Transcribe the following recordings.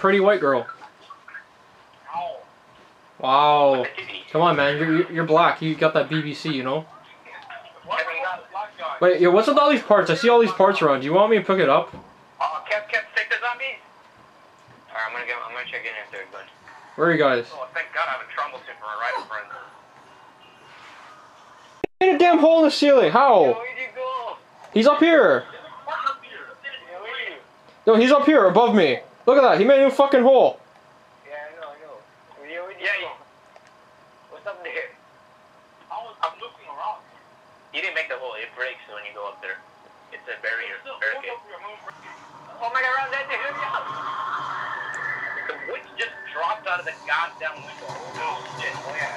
Pretty white girl. Wow. Come on, man. You're, you're black. You got that BBC, you know? Wait, yo, what's with all these parts? I see all these parts around. Do you want me to pick it up? Oh, Kev, Kev, take the zombies. Alright, I'm gonna get, I'm gonna check in if they're good. Where are you guys? Oh, thank God I have a troublesome for a rider friend. In a damn hole in the ceiling. How? Go? He's up here. Yeah, where are you? No, he's up here above me. Look at that. He made a new fucking hole. Yeah, I know, I know. Where you, yeah, go? What's up there? I'm looking around. You didn't make the hole. It breaks when you go up there. It's a barrier. Barricade. Oh my God, around that there. Hurry up. The witch just dropped out of the goddamn window. Oh shit. Oh yeah.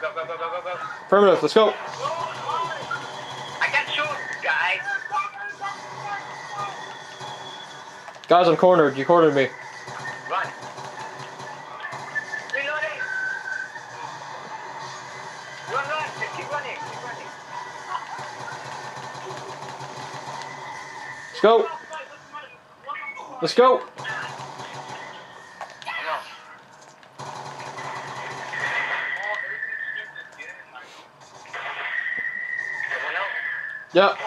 Go, go, go, go, go, go. Affirmative. Let's go. I Guys, I'm cornered. You cornered me. Run. Reloading. Run, run. Keep running. Keep running. Let's go. Let's go. Come on. Everyone else? Yeah.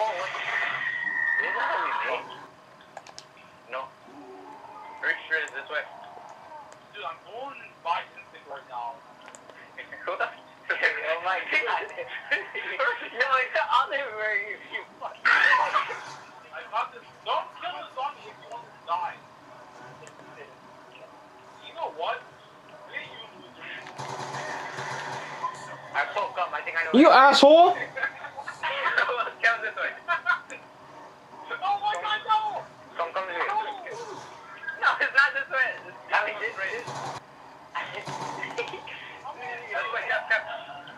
Yep, yep.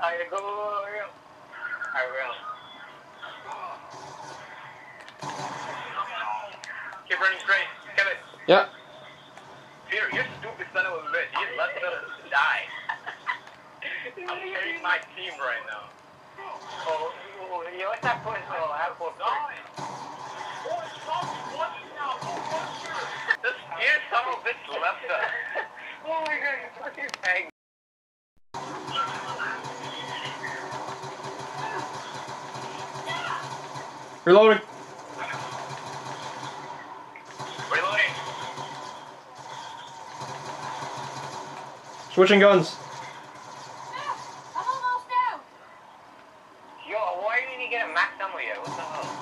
Alright, go. I will. Keep running straight. Kevin. Yeah. Peter, you're stupid son of a bitch. You left us die my team right now. Oh, oh yo está puesto a por This scared some of a left us. oh my god, you fucking bang. Reloading. Reloading. Switching guns.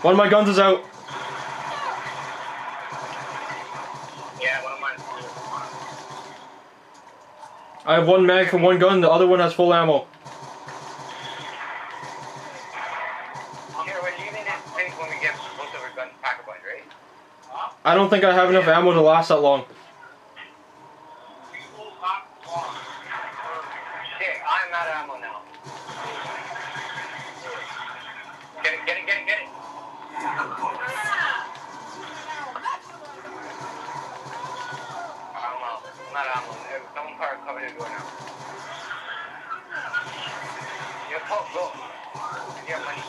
One of my guns is out. Yeah, one of mine. I have one mag for one gun. The other one has full ammo. Here, we're leaving this place when we get both of our guns Pack-a-Punch, right? I don't think I have enough ammo to last that long. We will not walk. Shit, I'm out of ammo now. Get it, get it, get it, get it. I'm out. I'm out of ammo. Uh, Someone car cover the door now. Yo, Paul, go. You have money.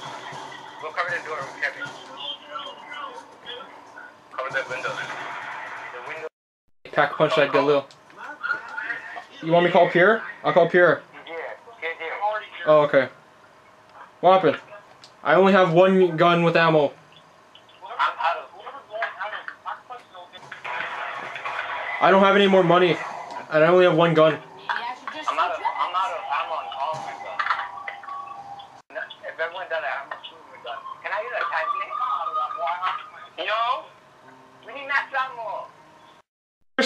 Cover the door with Kevin. Cover the window. The window. Pack punch that Galil. You want me to call Pierre? I'll call Pierre. Yeah, yeah, yeah. Already. Oh, okay. What happened? I only have one gun with ammo. I'm out of. Whoever's going out of sacrifice, they'll get. I don't have any more money. And I only have one gun.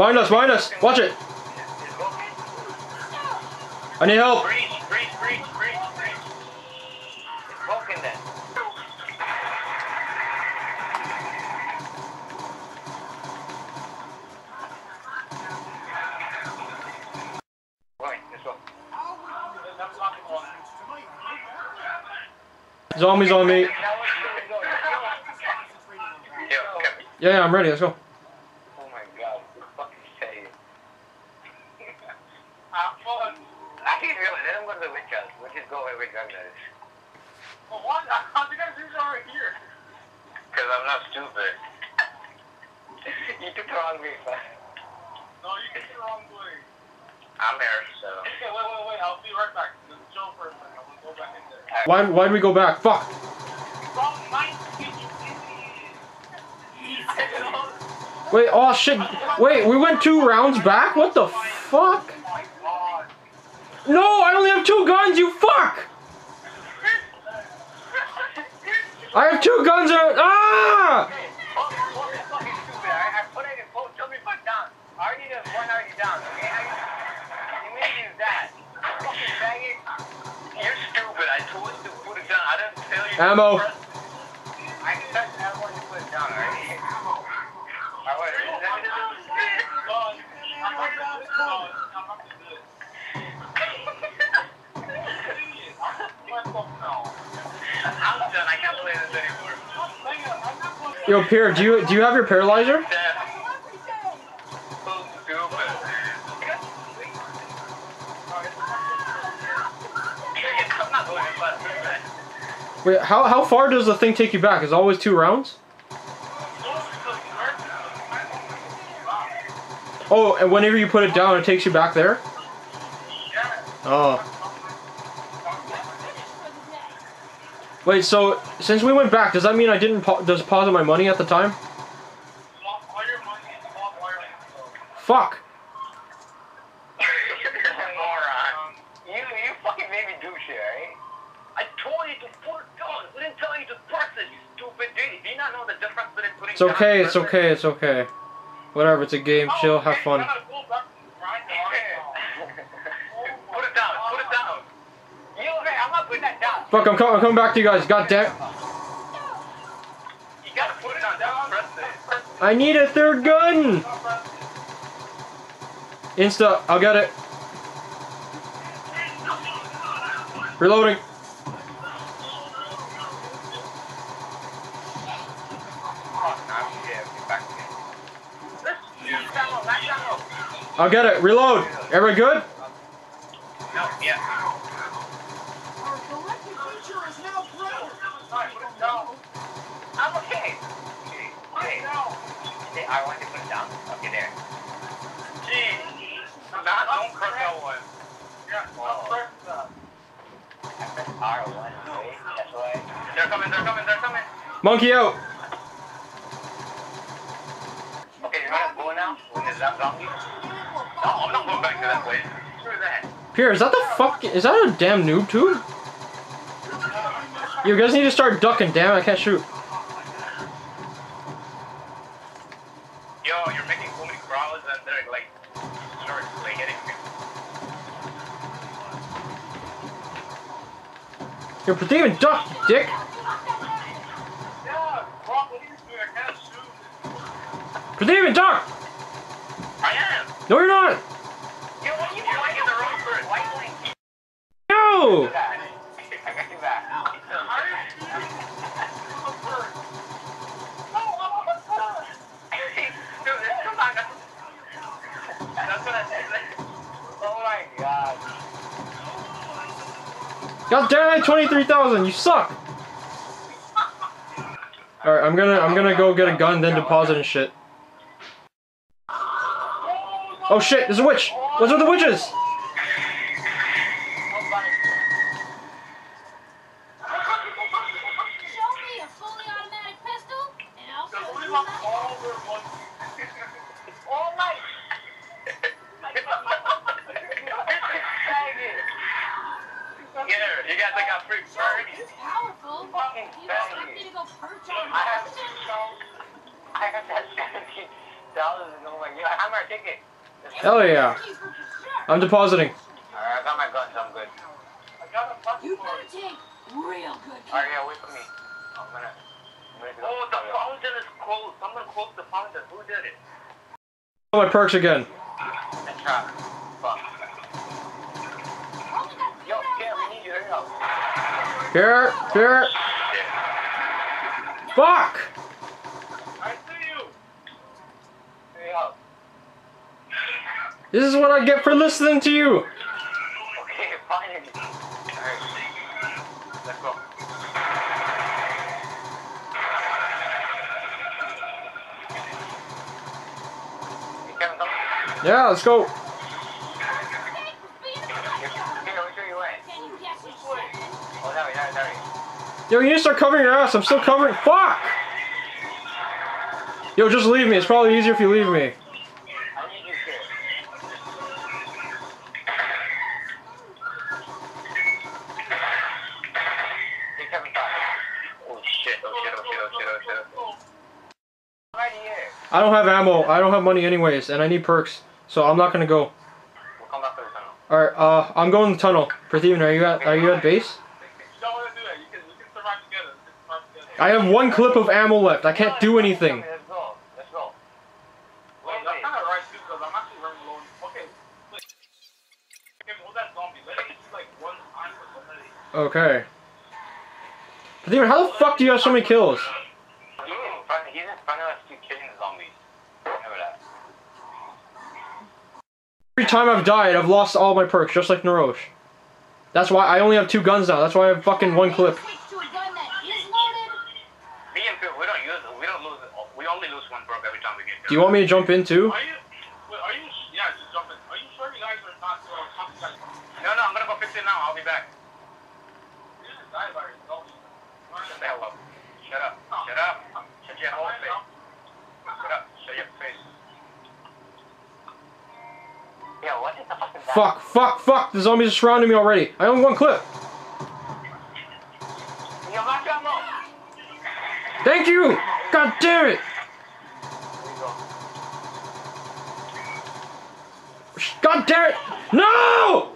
Behind us, behind us. Watch it. I need help. Breach, breach, breach, breach, breach. Zombies on me. Yeah, I'm ready. Let's go. Have fun. I can really, let him go to the witch house. We'll just go where we gun is. Well, what? How you guys do over here? Because I'm not stupid. you took the wrong way, but No, you took the wrong way. I'm here, so. Okay, wait, wait, wait. I'll be right back. Just chill for a second. I'm gonna go back in there. Why? Why did we go back? Fuck. Wrong night, you idiot. Wait. Oh shit. Wait. We went two rounds back. What the fuck? No, I only have two guns. You fuck. I have two guns. Out. Ah! Stupid. I, I put it in post. Tell me put down. Yo, Pierre, do you do you have your paralyzer? Wait, how how far does the thing take you back? Is it always two rounds? Oh, and whenever you put it down, it takes you back there. Oh. Wait, so since we went back, does that mean I didn't po- deposit my money at the time? Fuck. You, you fucking made me do shit, right? I told you to put it down. I didn't tell you to press it, you stupid dude. Do you not know the difference between putting It's okay. It's okay. It's okay. Whatever. It's a game. Oh, Chill. Have fun. put it down. Put it down. You okay? I'm not putting that down. Fuck. I'm, I'm coming back to you guys. God damn. You gotta put it on down. Don't press it. I need a third gun. Insta. I'll get it. Reloading. I'll get it. Reload. Everybody good? No, yeah. Our collective future is now brighter. Alright, put it down. I'm okay. Okay. Okay. Okay, I want to put it down. Okay, there. Gee. Nah, don't press that one. Yeah, Oh. press that. I pressed R1, right? That's why. They're coming, they're coming, they're coming. Monkey out. Okay, you wanna go now? When is that zombie? No, I'm not going back to that place. Screw that. Pierre, is that the fuck? Is that a damn noob tube? You guys need to start ducking. Damn, I can't shoot. Yo, you're making so many crowds and they're like, start like hitting me. You're even duck, dick. Yeah, Brock, are you doing? I can't even duck. I am. No, you're not. Yo, what you doing in the road first? Why you like No. that? I got you back. Dude, this- come on. That's what I said. Oh my god. God damn it, twenty-three thousand. You suck. All right, I'm gonna I'm gonna go get a gun, then deposit and shit. Oh shit, there's a witch. What's with the witches? Show me a fully automatic pistol, and I'll show you another. Oh my. Get her. You guys like a free bird. It's powerful. Fucking You expect me to go perch on I have Washington? I have that seventeen dollars in my yeah, I'm our ticket. Hell yeah. You for sure. I'm depositing. Alright, I got my guns You better take real good care. Alright, yeah, wait for me. I'm gonna. I'm gonna Oh, the that. fountain is closed. Someone closed the fountain. Who did it? My perks again. And. Fuck. Only got Yo, Cam, we need you. Hurry up. Here, here. Fuck! I see you. Hurry up. This is what I get for listening to you. Okay, finally. Alright. Let's go. Hey. Yeah, let's go. Yo, you need to start covering your ass. I'm still covering. Fuck! Yo, just leave me. It's probably easier if you leave me. I don't have ammo. I don't have money anyways, and I need perks. So I'm not gonna go. Alright, uh, I'm going to the tunnel. Pertheven, are you at are you at base? You don't want to do that. You can, we can survive together. We can survive together. I have one clip of ammo left. I can't do anything. Let's go, let's. Well, Wait, that's wait. kind of right too, because I'm actually running low. Okay, wait. Okay, hold that zombie. Let me just like one time for somebody. Okay. Pertheven, how the fuck do you have so many kills? He's in front, of us killing the zombies. Remember that. Every time I've died, I've lost all my perks, just like Narosh. That's why I only have two guns now. That's why I have fucking one clip. Switch to a gun that is loaded. Me and Phil, we don't use it. We don't lose it. We only lose one perk every time we get Do you want me to jump in too? Are you? Wait, are you? Yeah, just jump in. Are you sure you guys are not uh. No, no, I'm gonna go fix it now. I'll be back. You just die by yourself. Shut the hell up. Shut up. Shut up. Shut your whole face. Shut up. Shut your face. Yeah, what is the fucking Fuck, fuck, fuck! The zombies are surrounding me already. I only have one clip. Yo, back up, no. Thank you! God damn it! There you go. God damn it! No!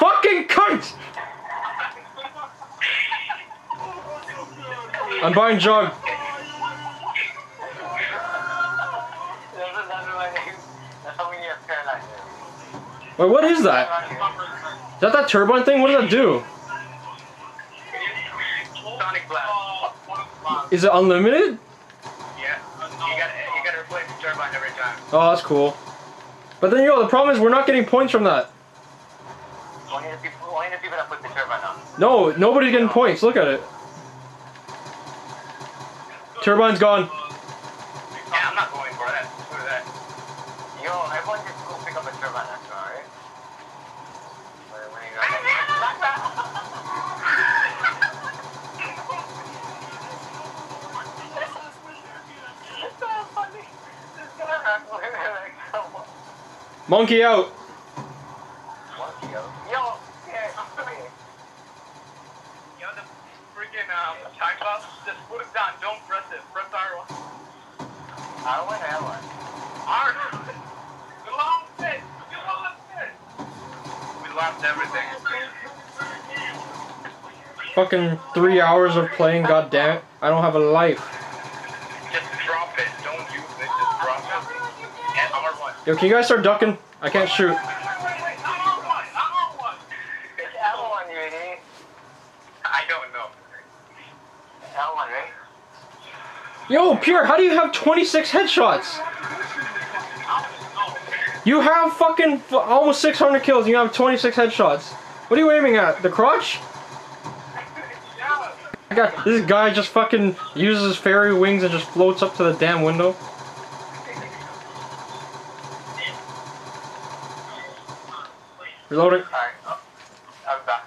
Fucking cunt! I'm buying paralyzer. Wait, what is that? Is that that turbine thing? What does that do? Is it unlimited? Yeah. You gotta, you gotta replace the turbine every time. Oh, that's cool. But then, yo, the problem is we're not getting points from that. Only the people, only the people that put the turbine on. No, nobody's getting points. Look at it. Turbine's gone. Yeah, I'm not going for that. Screw that. Yo, everyone just go pick up a turbine after, alright? Wait, when you got Monkey out. Monkey, yo. Yo, yeah, come here. Yo, the freaking um, time clock, just put it down. Don't press it. Press R1. I don't want to have one. R. Good long fit. Good long fit. We lost everything. Fucking three hours of playing, god damn it. I don't have a life. Just drop it. Don't use it. Just drop it. And R1. Yo, can you guys start ducking? I can't shoot. Wait, wait, wait. Not R1. Not R1. It's L1, you. I don't know. L1, right? Yo, Pierre, how do you have 26 headshots? You have fucking almost 600 kills and you have 26 headshots. What are you aiming at? The crotch? I got this guy just fucking uses fairy wings and just floats up to the damn window. Reloading. Alright, oh, back.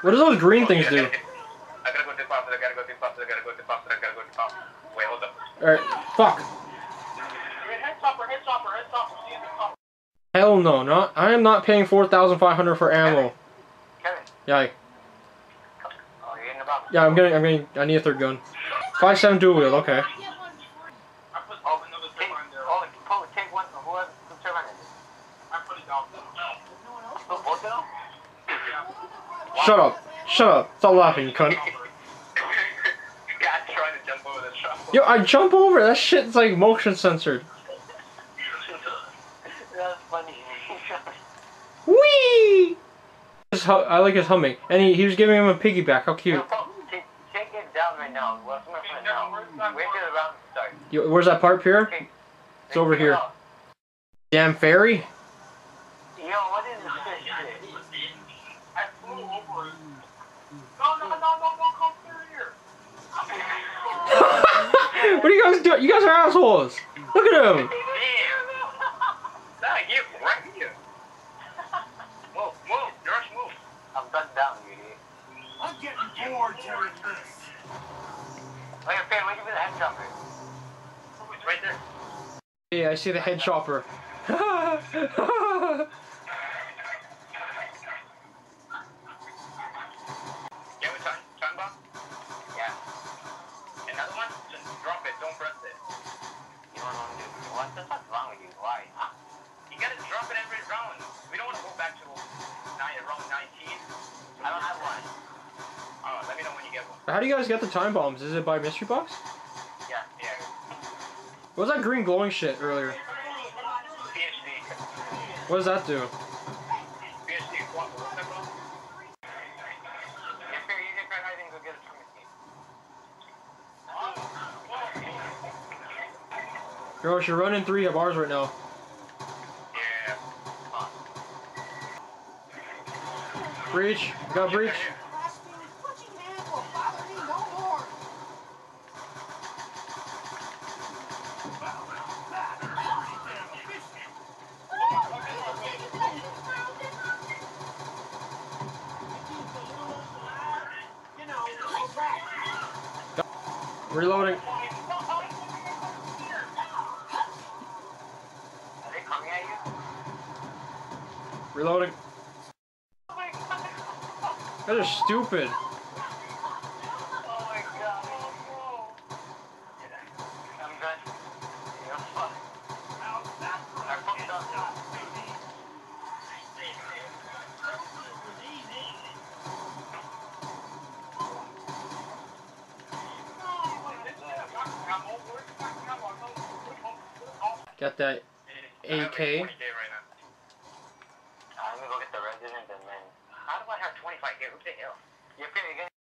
What does those green things do? I gotta go pop, I gotta go I gotta go I gotta go. Wait, hold up. Alright, fuck. Head head chopper, head chopper. See you the top. Hell no, not. I am not paying 4,500 for ammo. Kevin. Yeah, Oh, you're in the box. yeah, I'm getting, I'm getting, I need a third gun. Five seven dual wield, okay. Shut up. Shut up. Stop laughing, you cunt. Guy trying to jump over the truck. Yo, I jump over. That shit's like motion censored. That's funny. Whee! I like his humming. And he, he was giving him a piggyback. How cute. Take, take it down right now. What's my friend now? Wait till the round starts. Yo, where's that part, Pierre? It's over here. Damn fairy. Yo, what is this shit? I flew over it. No, no, no, no, don't come through here. What are you guys doing? You guys are assholes. Look at him. Damn. Nah, you right here. Move, time bombs? Is it by mystery box? Yeah, yeah. What was that green glowing shit earlier? PhD. What does that do? PhD, what? What's that called? You're using for anything, go get it from the team. Girl, you're running three bars right now. Yeah. Breach. You got breach. Reloading. Reloading. That is stupid. Got that AK. I'm gonna go get the resident and then. How do I have 25 here? Who the hell? You're pretty good.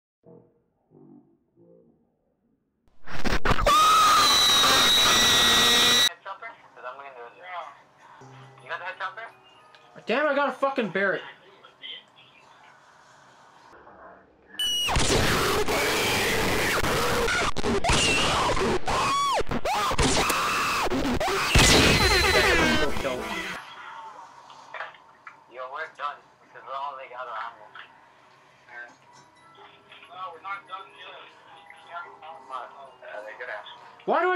Head chopper? 'Cause I'm gonna do it. You got the head? Damn, I got a fucking Barrett.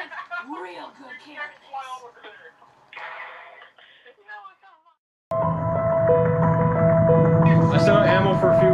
good, real good care of this. I saw ammo for a few.